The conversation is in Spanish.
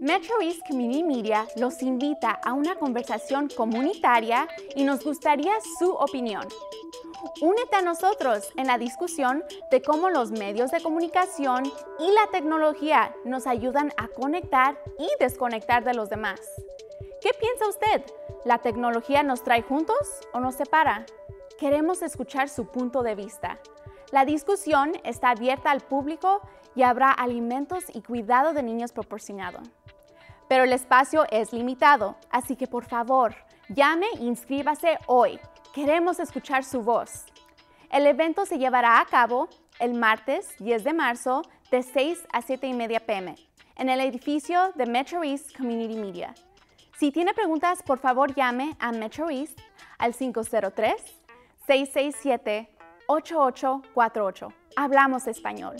Metro East Community Media los invita a una conversación comunitaria y nos gustaría su opinión. Únete a nosotros en la discusión de cómo los medios de comunicación y la tecnología nos ayudan a conectar y desconectar de los demás. ¿Qué piensa usted? ¿La tecnología nos trae juntos o nos separa? Queremos escuchar su punto de vista. La discusión está abierta al público y habrá alimentos y cuidado de niños proporcionado. Pero el espacio es limitado, así que por favor, llame e inscríbase hoy. Queremos escuchar su voz. El evento se llevará a cabo el martes 10 de marzo de 6 a 7 y media pm en el edificio de Metro East Community Media. Si tiene preguntas, por favor llame a Metro East al 8848. Hablamos español.